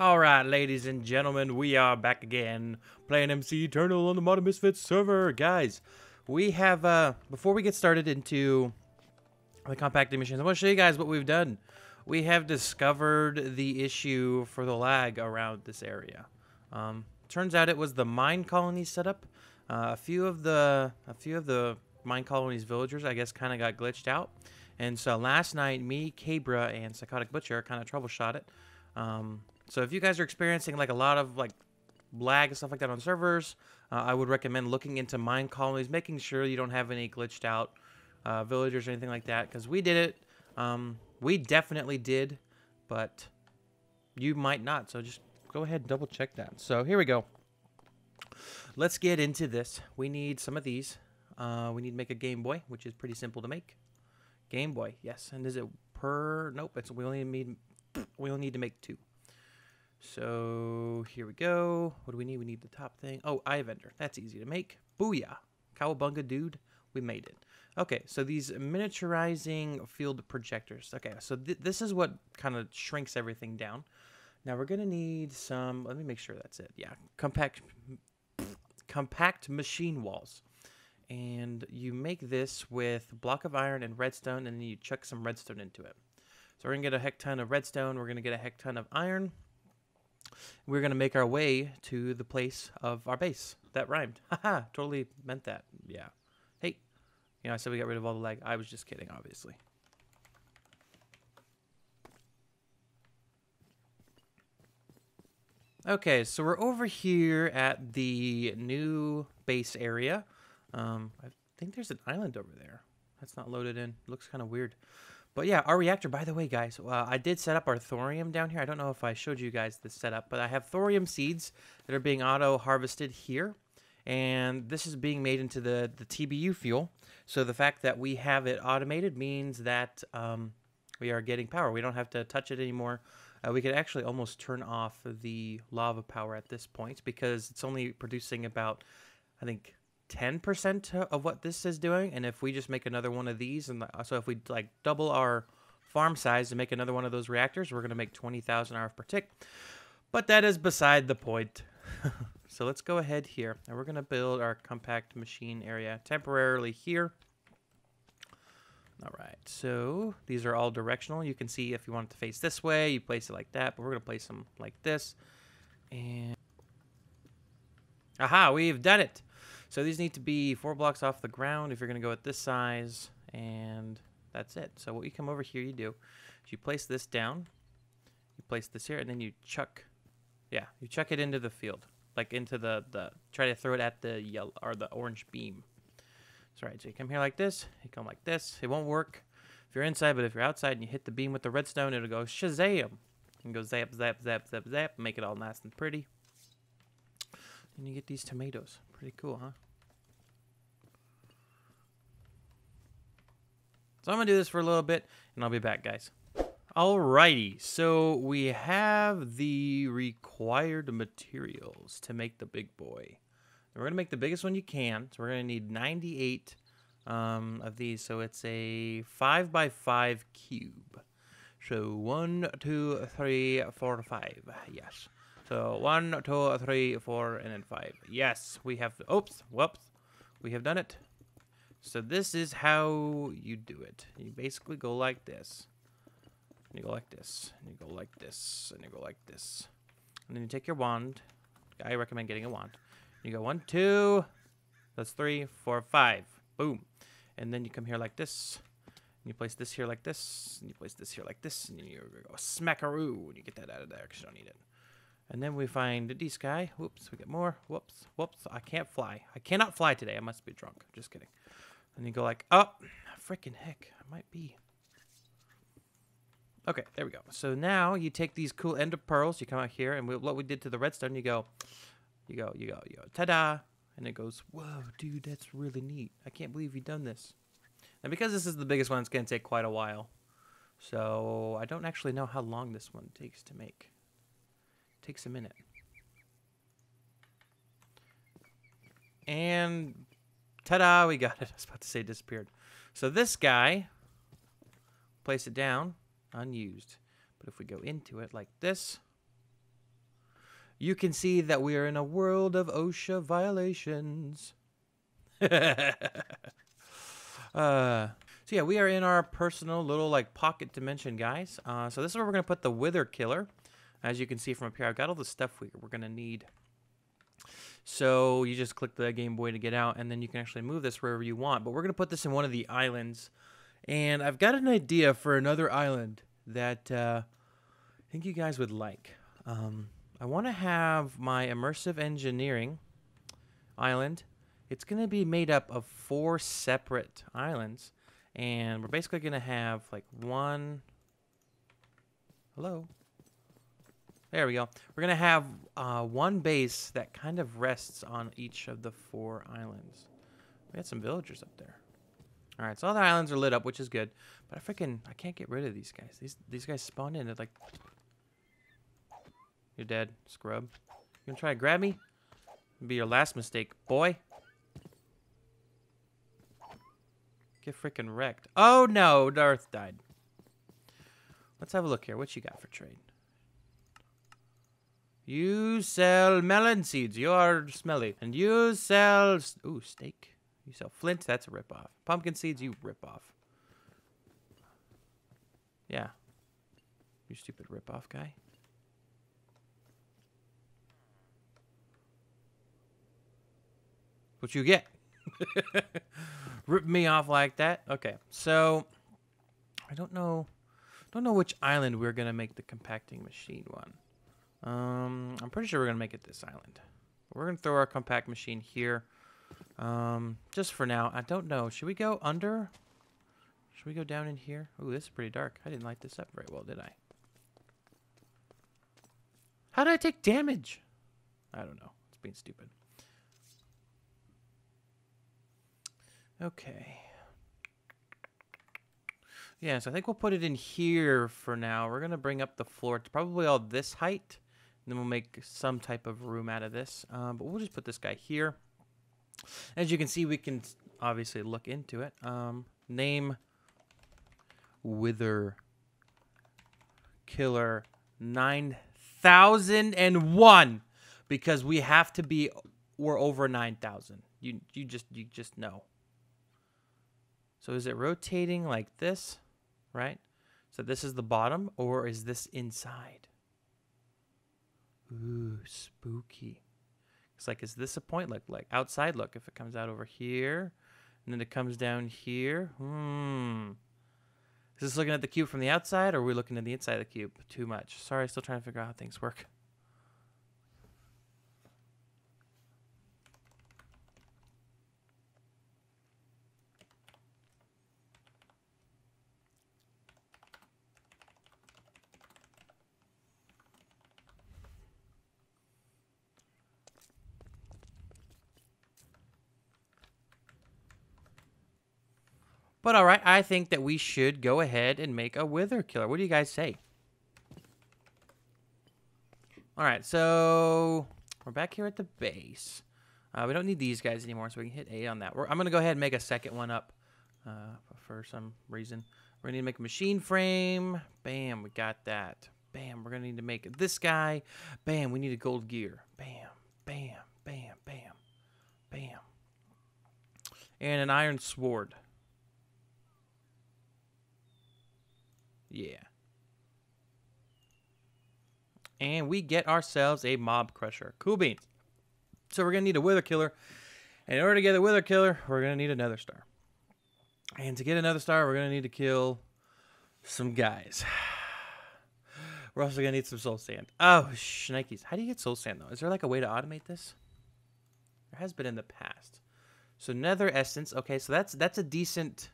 Alright, ladies and gentlemen, we are back again playing MC Eternal on the Modded Misfits server. Guys, we have, uh, before we get started into the compacting machines, I want to show you guys what we've done. We have discovered the issue for the lag around this area. Um, turns out it was the mine colony setup. Uh, a few of the, a few of the mine colony's villagers, I guess, kind of got glitched out. And so last night, me, Quebra, and Psychotic Butcher kind of troubleshot it. Um, so if you guys are experiencing like a lot of like lag and stuff like that on servers, uh, I would recommend looking into mine colonies, making sure you don't have any glitched out uh, villagers or anything like that. Because we did it. Um, we definitely did, but you might not. So just go ahead and double check that. So here we go. Let's get into this. We need some of these. Uh, we need to make a Game Boy, which is pretty simple to make. Game Boy, yes. And is it per? Nope. It's we only need we only need to make two. So here we go. What do we need? We need the top thing. Oh, eye vendor. That's easy to make. Booyah. Cowabunga dude. We made it. Okay, so these miniaturizing field projectors. Okay, so th this is what kind of shrinks everything down. Now we're going to need some, let me make sure that's it. Yeah, compact compact machine walls. And you make this with block of iron and redstone, and then you chuck some redstone into it. So we're going to get a heck ton of redstone. We're going to get a heck ton of iron. We're going to make our way to the place of our base. That rhymed. Haha, totally meant that. Yeah. Hey, you know, I said we got rid of all the lag. I was just kidding, obviously. Okay, so we're over here at the new base area. Um, I think there's an island over there. That's not loaded in. Looks kind of weird. But yeah, our reactor, by the way, guys, uh, I did set up our thorium down here. I don't know if I showed you guys this setup, but I have thorium seeds that are being auto-harvested here. And this is being made into the, the TBU fuel. So the fact that we have it automated means that um, we are getting power. We don't have to touch it anymore. Uh, we could actually almost turn off the lava power at this point because it's only producing about, I think, 10% of what this is doing. And if we just make another one of these, and uh, so if we like double our farm size to make another one of those reactors, we're going to make 20,000 RF per tick. But that is beside the point. so let's go ahead here. And we're going to build our compact machine area temporarily here. All right, so these are all directional. You can see if you want it to face this way, you place it like that, but we're going to place them like this. And aha, we've done it. So these need to be four blocks off the ground if you're going to go at this size, and that's it. So what you come over here, you do is you place this down, you place this here, and then you chuck, yeah, you chuck it into the field, like into the, the try to throw it at the yellow or the orange beam. That's right. So you come here like this, you come like this. It won't work if you're inside, but if you're outside and you hit the beam with the redstone, it'll go shazam. And go zap, zap, zap, zap, zap, make it all nice and pretty. And you get these tomatoes. Pretty cool, huh? So I'm going to do this for a little bit, and I'll be back, guys. Alrighty, so we have the required materials to make the big boy. We're going to make the biggest one you can. So we're going to need 98 um, of these. So it's a 5 by 5 cube. So one, two, three, four, five. Yes. So one, two, three, four, and then five. Yes, we have. Oops, whoops, we have done it. So this is how you do it. You basically go like this. And you go like this. And you go like this. And you go like this. And then you take your wand. I recommend getting a wand. You go one, two. That's three, four, five. Boom. And then you come here like this. And you place this here like this. And you place this here like this. And you go smackaroo. And you get that out of there because you don't need it. And then we find this guy. Whoops, we get more. Whoops, whoops. I can't fly. I cannot fly today. I must be drunk. Just kidding. And you go like, oh, freaking heck. I might be. Okay, there we go. So now you take these cool ender pearls. You come out here. And we, what we did to the redstone, you go, you go, you go, you go. Ta-da. And it goes, whoa, dude, that's really neat. I can't believe you've done this. And because this is the biggest one, it's going to take quite a while. So I don't actually know how long this one takes to make. Takes a minute. And ta-da, we got it. I was about to say disappeared. So this guy, place it down, unused. But if we go into it like this, you can see that we are in a world of OSHA violations. uh, so yeah, we are in our personal little like pocket dimension, guys. Uh, so this is where we're gonna put the Wither Killer. As you can see from up here, I've got all the stuff we, we're gonna need. So you just click the Game Boy to get out, and then you can actually move this wherever you want. But we're gonna put this in one of the islands, and I've got an idea for another island that uh, I think you guys would like. Um, I want to have my immersive engineering island. It's going to be made up of four separate islands. And we're basically going to have like one... Hello? There we go. We're going to have uh, one base that kind of rests on each of the four islands. We got some villagers up there. All right, so all the islands are lit up, which is good. But I freaking I can't get rid of these guys. These these guys spawn in. They're like you're dead, scrub. You gonna try to grab me? It'll be your last mistake, boy. Get freaking wrecked. Oh no, Darth died. Let's have a look here. What you got for trade? You sell melon seeds. You are smelly. And you sell... Ooh, steak. You sell flint. That's a ripoff. Pumpkin seeds, you ripoff. Yeah. You stupid ripoff guy. what you get. Rip me off like that. Okay, so I don't know, don't know which island we're gonna make the compacting machine one. Um, I'm pretty sure we're gonna make it this island. We're gonna throw our compact machine here. Um, just for now. I don't know. Should we go under? Should we go down in here? Oh, this is pretty dark. I didn't light this up very well, did I? How did I take damage? I don't know. It's being stupid. Okay. Yeah, so I think we'll put it in here for now. We're going to bring up the floor to probably all this height. Then we'll make some type of room out of this. Um, but we'll just put this guy here. As you can see, we can obviously look into it. Um, name Wither Killer 9001 because we have to be we're over 9000. You you just you just know. So is it rotating like this, right? So this is the bottom, or is this inside? Ooh, spooky. It's like, is this a point? Like, like outside, look, if it comes out over here, and then it comes down here. Hmm. Is this looking at the cube from the outside, or are we looking at the inside of the cube? Too much. Sorry, still trying to figure out how things work. But all right, I think that we should go ahead and make a Wither Killer. What do you guys say? All right, so we're back here at the base. Uh, we don't need these guys anymore, so we can hit A on that. We're, I'm going to go ahead and make a second one up uh, for some reason. We're going to need to make a machine frame. Bam, we got that. Bam, we're going to need to make this guy. Bam, we need a gold gear. Bam, bam, bam, bam, bam. And an iron sword. Yeah. And we get ourselves a mob crusher. Cool beans. So we're going to need a wither killer. And in order to get a wither killer, we're going to need another star. And to get another star, we're going to need to kill some guys. We're also going to need some soul sand. Oh, shnikes. How do you get soul sand, though? Is there like a way to automate this? There has been in the past. So nether essence. Okay, so that's that's a decent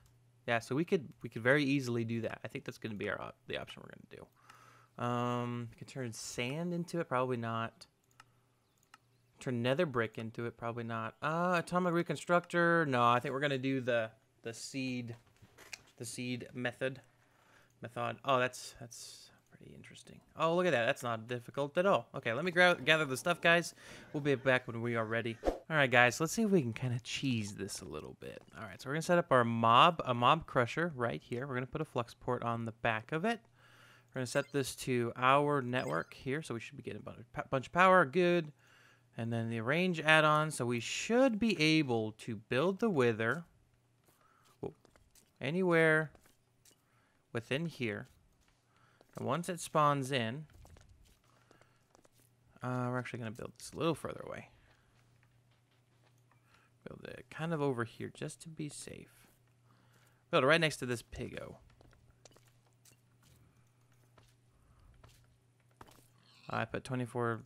yeah, so we could we could very easily do that. I think that's going to be our the option we're going to do. Um, we can turn sand into it, probably not. Turn nether brick into it, probably not. Uh, atomic reconstructor, no. I think we're going to do the the seed, the seed method, method. Oh, that's that's pretty interesting. Oh, look at that. That's not difficult at all. Okay, let me gather the stuff, guys. We'll be back when we are ready. All right, guys, let's see if we can kind of cheese this a little bit. All right, so we're going to set up our mob, a mob crusher right here. We're going to put a flux port on the back of it. We're going to set this to our network here, so we should be getting a bunch of power. Good. And then the range add-on, so we should be able to build the wither anywhere within here. And once it spawns in, uh, we're actually going to build this a little further away. Build it kind of over here just to be safe. Build it right next to this pigo. I put 24.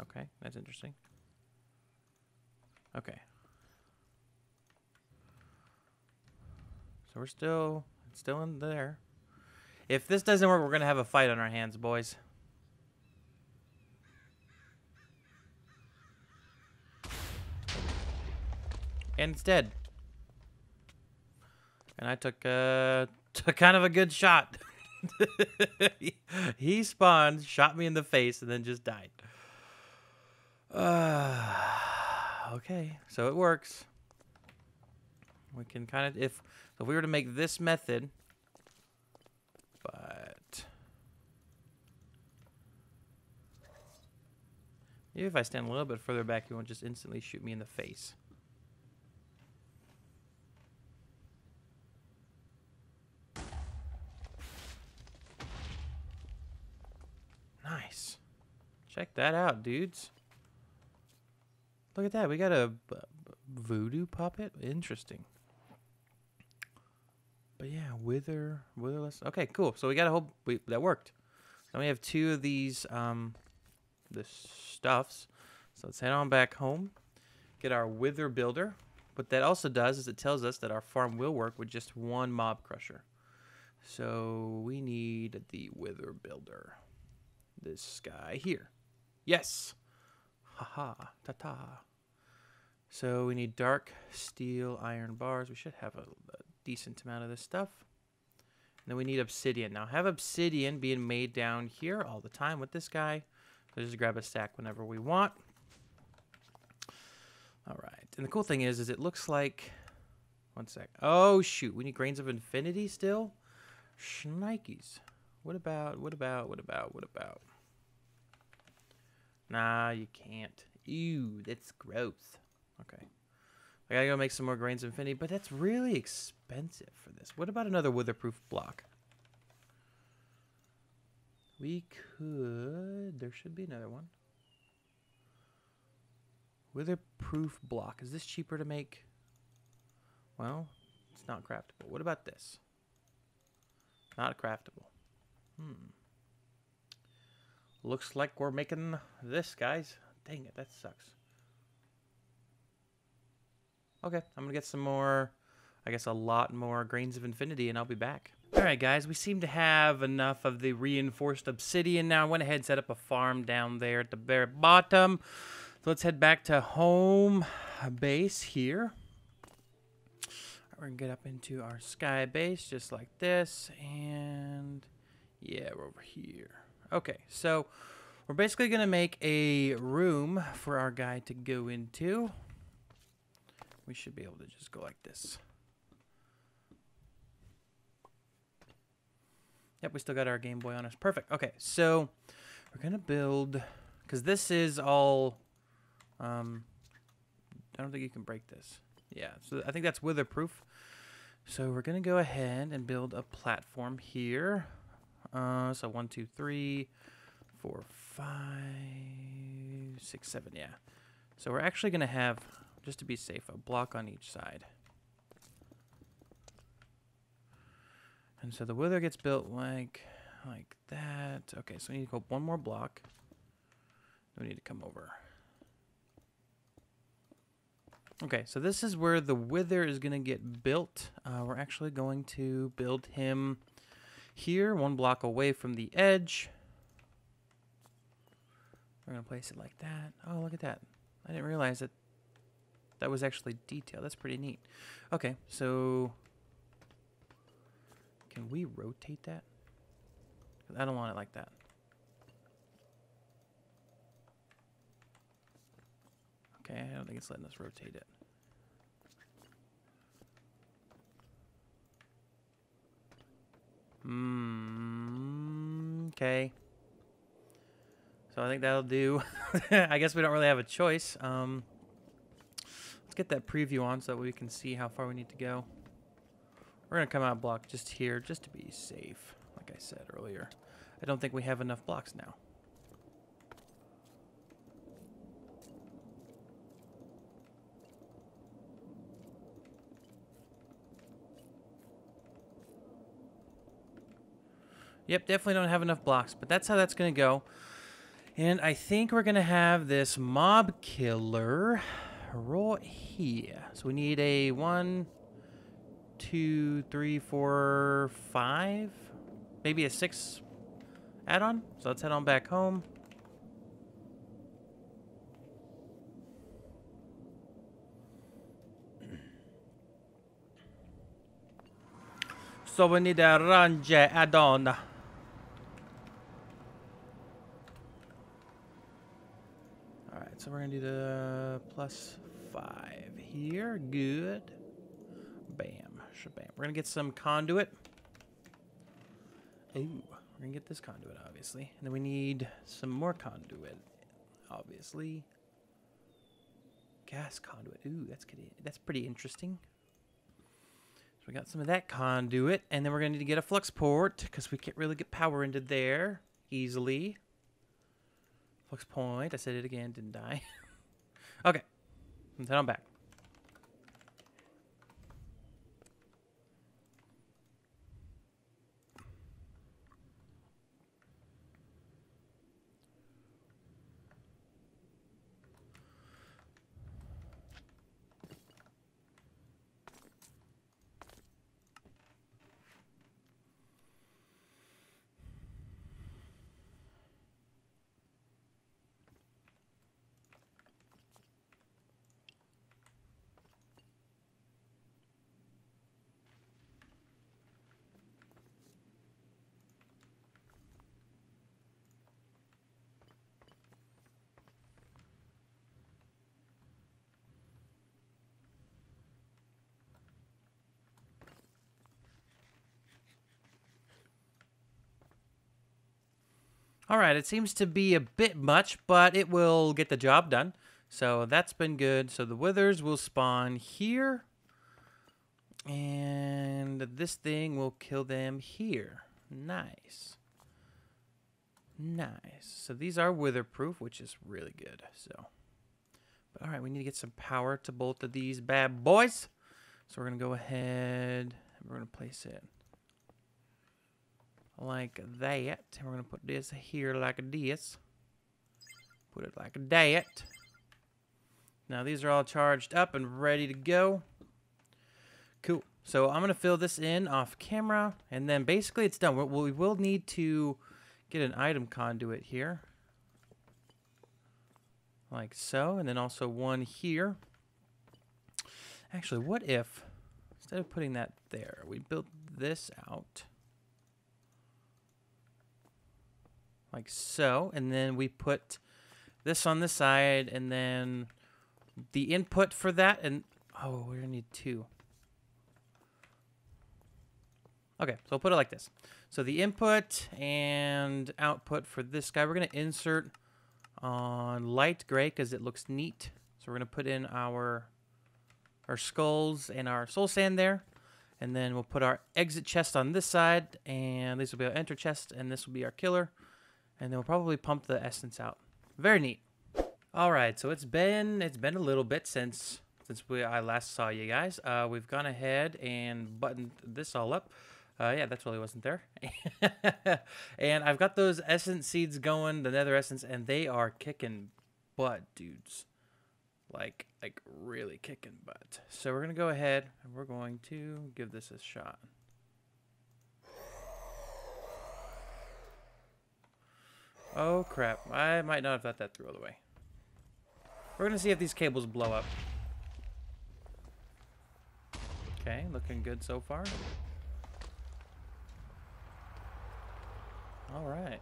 Okay, that's interesting. Okay. So we're still still in there. If this doesn't work, we're going to have a fight on our hands, boys. And it's dead. And I took, uh, took kind of a good shot. he spawned, shot me in the face, and then just died. Uh, okay, so it works. We can kind of, if, if we were to make this method, but maybe if I stand a little bit further back, he won't just instantly shoot me in the face. Nice. Check that out, dudes. Look at that. We got a voodoo puppet. Interesting. But yeah, wither, witherless. Okay, cool. So we got a whole we, that worked. Now we have two of these um, the stuffs. So let's head on back home. Get our wither builder. What that also does is it tells us that our farm will work with just one mob crusher. So we need the wither builder this guy here. Yes. Haha. Ta-ta. So we need dark steel iron bars. We should have a, a decent amount of this stuff. And then we need obsidian. Now have obsidian being made down here all the time with this guy. So just grab a stack whenever we want. All right. And the cool thing is, is it looks like... One sec. Oh, shoot. We need grains of infinity still? Shnikes. What about, what about, what about, what about? Nah, you can't. Ew, that's gross. Okay. I gotta go make some more grains of infinity, but that's really expensive for this. What about another witherproof block? We could... There should be another one. Witherproof block. Is this cheaper to make? Well, it's not craftable. What about this? Not craftable. Hmm. Looks like we're making this, guys. Dang it, that sucks. Okay, I'm to get some more, I guess a lot more Grains of Infinity, and I'll be back. Alright, guys, we seem to have enough of the reinforced obsidian now. I went ahead and set up a farm down there at the very bottom. So let's head back to home base here. We're going to get up into our sky base just like this, and yeah, we're over here. Okay, so we're basically going to make a room for our guy to go into. We should be able to just go like this. Yep, we still got our Game Boy on us. Perfect. Okay, so we're going to build... Because this is all... Um, I don't think you can break this. Yeah, so I think that's witherproof. So we're going to go ahead and build a platform here. Uh, so one, two, three, four, five, six, seven. Yeah. So we're actually going to have, just to be safe, a block on each side. And so the wither gets built like like that. Okay, so we need to go one more block. We need to come over. Okay, so this is where the wither is going to get built. Uh, we're actually going to build him here, one block away from the edge. We're going to place it like that. Oh, look at that. I didn't realize that that was actually detailed. That's pretty neat. Okay, so can we rotate that? I don't want it like that. Okay, I don't think it's letting us rotate it. Hmm. Okay. So I think that'll do. I guess we don't really have a choice. Um, get that preview on so that we can see how far we need to go. We're going to come out block just here just to be safe, like I said earlier. I don't think we have enough blocks now. Yep, definitely don't have enough blocks, but that's how that's going to go. And I think we're going to have this mob killer right here. So we need a one, two, three, four, five, maybe a six add-on. So let's head on back home. So we need a range add-on. Alright, so we're going to do the plus five here. Good. Bam. Shabam. We're going to get some conduit. Ooh, we're going to get this conduit, obviously. And then we need some more conduit, obviously. Gas conduit. Ooh, that's. That's pretty interesting. So we got some of that conduit. And then we're going to need to get a flux port because we can't really get power into there easily. Flux point. I said it again, didn't I? okay. Let's head on back. All right, it seems to be a bit much, but it will get the job done. So that's been good. So the withers will spawn here. And this thing will kill them here. Nice. Nice. So these are witherproof, which is really good. So, but all right, we need to get some power to both of these bad boys. So we're going to go ahead and we're going to place it like that. And we're going to put this here like this. Put it like that. Now these are all charged up and ready to go. Cool. So I'm going to fill this in off camera. And then basically it's done. We will need to get an item conduit here. Like so. And then also one here. Actually, what if, instead of putting that there, we built this out. Like so. And then we put this on the side and then the input for that. And oh, we're gonna need two. Okay, so I'll put it like this. So the input and output for this guy, we're gonna insert on light gray because it looks neat. So we're gonna put in our our skulls and our soul sand there. And then we'll put our exit chest on this side, and this will be our enter chest, and this will be our killer and then we'll probably pump the essence out. Very neat. All right, so it's been it's been a little bit since since we I last saw you guys. Uh, we've gone ahead and buttoned this all up. Uh, yeah, that's really wasn't there. and I've got those essence seeds going, the nether essence, and they are kicking butt, dudes. Like, like really kicking butt. So we're gonna go ahead and we're going to give this a shot. Oh crap, I might not have thought that through all the way. We're gonna see if these cables blow up. Okay, looking good so far. Alright.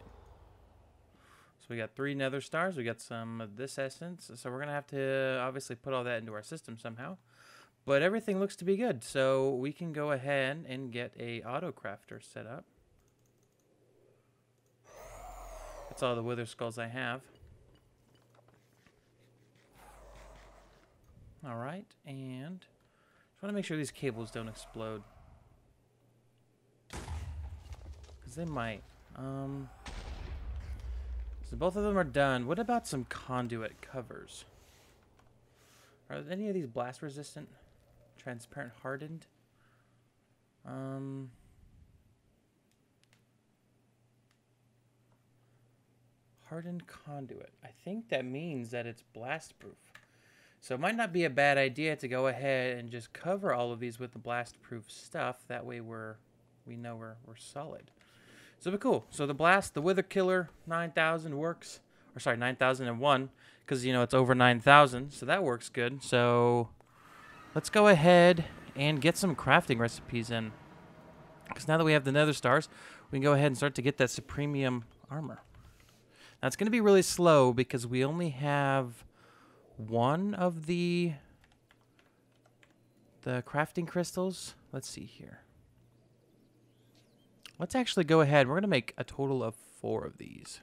So we got three nether stars, we got some of this essence, so we're gonna have to obviously put all that into our system somehow. But everything looks to be good, so we can go ahead and get a auto crafter set up. That's all the wither skulls I have. All right, and just want to make sure these cables don't explode. Because they might. Um, so both of them are done. What about some conduit covers? Are any of these blast resistant? Transparent hardened? Um... Hardened conduit. I think that means that it's blast proof. So it might not be a bad idea to go ahead and just cover all of these with the blast proof stuff. That way we're we know we're we're solid. So but cool. So the blast, the wither killer 9000 works. Or sorry, 9001 because you know it's over 9000. So that works good. So let's go ahead and get some crafting recipes in. Because now that we have the nether stars, we can go ahead and start to get that supremium armor. Now it's going to be really slow because we only have one of the the crafting crystals. Let's see here. Let's actually go ahead. We're going to make a total of four of these.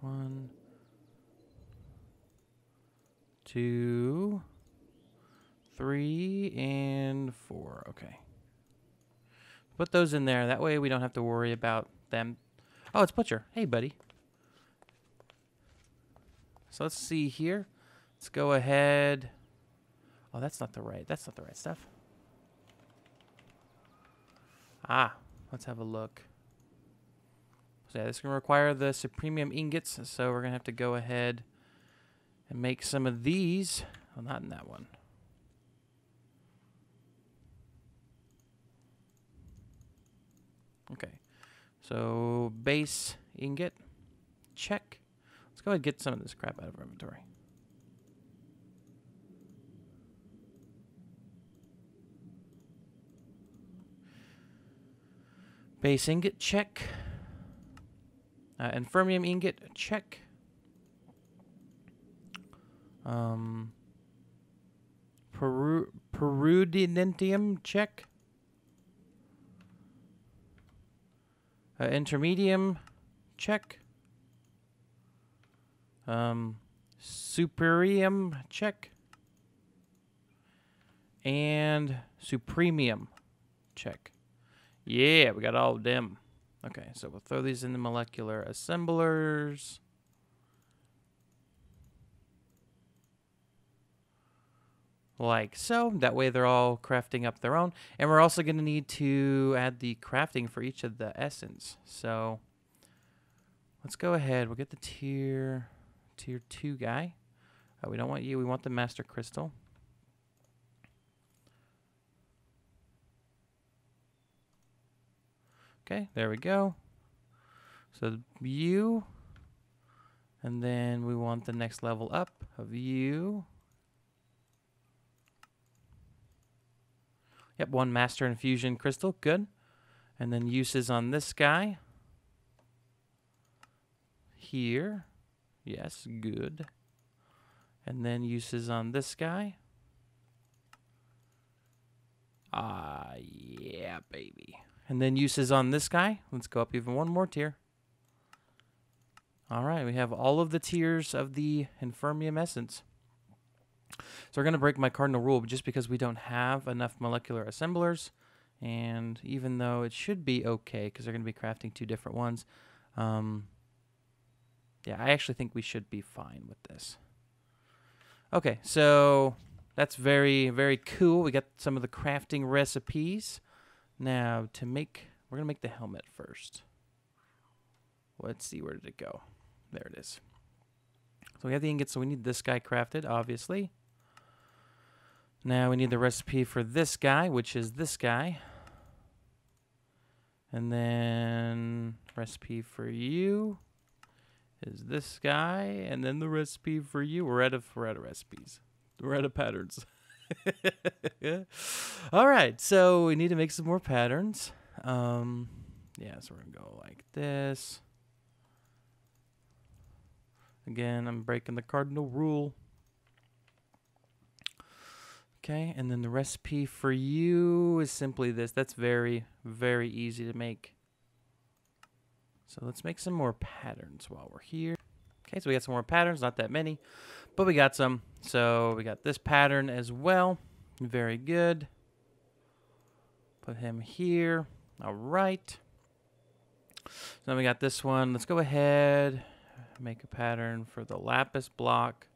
One, two, three, and four. Okay. Put those in there. That way we don't have to worry about them. Oh, it's Butcher. Hey, buddy. So let's see here. Let's go ahead. Oh, that's not the right. That's not the right stuff. Ah, let's have a look. So yeah, this is going to require the supremium ingots, so we're going to have to go ahead and make some of these. Well, not in that one. Okay, so base ingot, check. Let's go ahead and get some of this crap out of our inventory. Base ingot, check. Uh, Inferium ingot, check. Um, Peru Perudinentium, check. Uh, intermedium, check. Um, superium, check. And supremium, check. Yeah, we got all of them. Okay, so we'll throw these in the molecular assemblers. Like so. That way they're all crafting up their own. And we're also going to need to add the crafting for each of the essence. So let's go ahead. We'll get the tier, tier 2 guy. Uh, we don't want you. We want the master crystal. Okay, there we go. So you, and then we want the next level up of you. Yep, one master infusion crystal, good. And then uses on this guy. Here, yes, good. And then uses on this guy. Ah, yeah, baby. And then uses on this guy. Let's go up even one more tier. All right, we have all of the tiers of the Inferium Essence. So we're going to break my cardinal rule just because we don't have enough molecular assemblers. And even though it should be okay because they're going to be crafting two different ones, um, yeah, I actually think we should be fine with this. Okay, so that's very, very cool. We got some of the crafting recipes. Now, to make, we're going to make the helmet first. Let's see, where did it go? There it is. So we have the ingots, so we need this guy crafted, obviously. Now we need the recipe for this guy, which is this guy. And then recipe for you is this guy. And then the recipe for you. We're out of, we're out of recipes. We're out of patterns. All right, so we need to make some more patterns. Um, yeah, so we're gonna go like this. Again, I'm breaking the cardinal rule. Okay, and then the recipe for you is simply this. That's very, very easy to make. So let's make some more patterns while we're here. Okay, so we got some more patterns, not that many, but we got some. So we got this pattern as well. Very good. Put him here. All right. So then we got this one. Let's go ahead, make a pattern for the lapis block.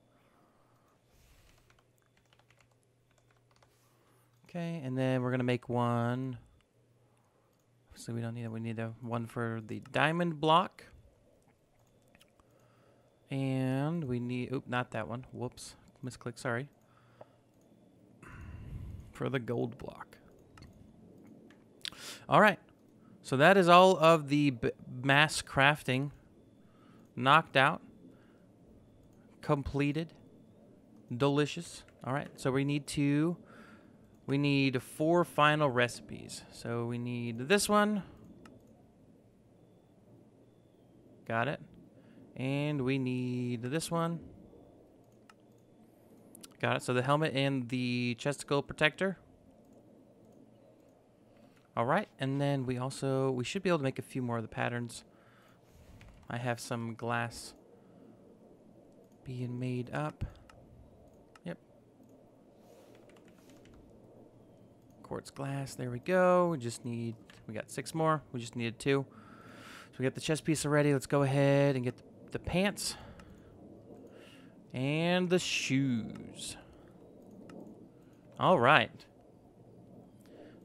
Okay, and then we're gonna make one. So we don't need it. We need a one for the diamond block. And we need, oop, not that one. Whoops, misclick, sorry. For the gold block. All right, so that is all of the mass crafting knocked out, completed, delicious. All right, so we need to, we need four final recipes. So we need this one. Got it. And we need this one. Got it. So the helmet and the chesticle protector. All right. And then we also, we should be able to make a few more of the patterns. I have some glass being made up. Yep. Quartz glass. There we go. We just need, we got six more. We just needed two. So we got the chest piece already. Let's go ahead and get the the pants and the shoes. All right.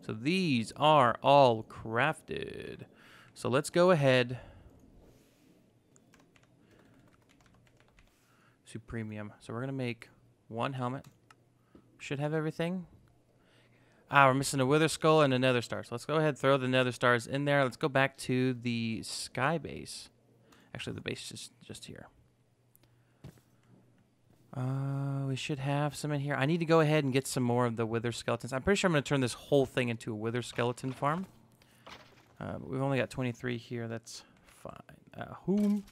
So these are all crafted. So let's go ahead. Supremium. So we're going to make one helmet. Should have everything. Ah, we're missing a wither skull and a nether star. So let's go ahead throw the nether stars in there. Let's go back to the sky base. Actually, the base is just here. Uh, we should have some in here. I need to go ahead and get some more of the wither skeletons. I'm pretty sure I'm going to turn this whole thing into a wither skeleton farm. Uh, we've only got 23 here. That's fine. Uh, whom?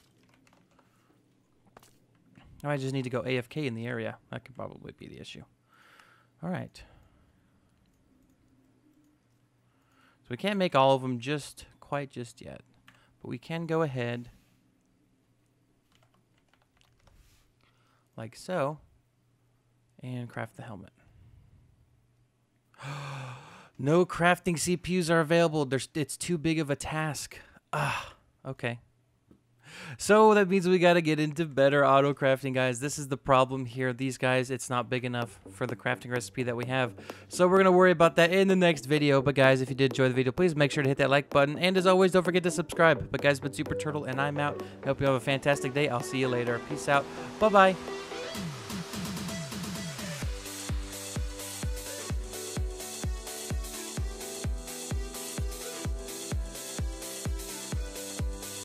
Oh, I just need to go AFK in the area. That could probably be the issue. All right. So we can't make all of them just quite just yet. But we can go ahead like so, and craft the helmet. no crafting CPUs are available. There's, it's too big of a task. Ah, okay. So that means we got to get into better auto crafting, guys. This is the problem here. These guys, it's not big enough for the crafting recipe that we have. So we're going to worry about that in the next video. But guys, if you did enjoy the video, please make sure to hit that like button. And as always, don't forget to subscribe. But guys, it's been Super Turtle, and I'm out. I hope you have a fantastic day. I'll see you later. Peace out. Bye-bye.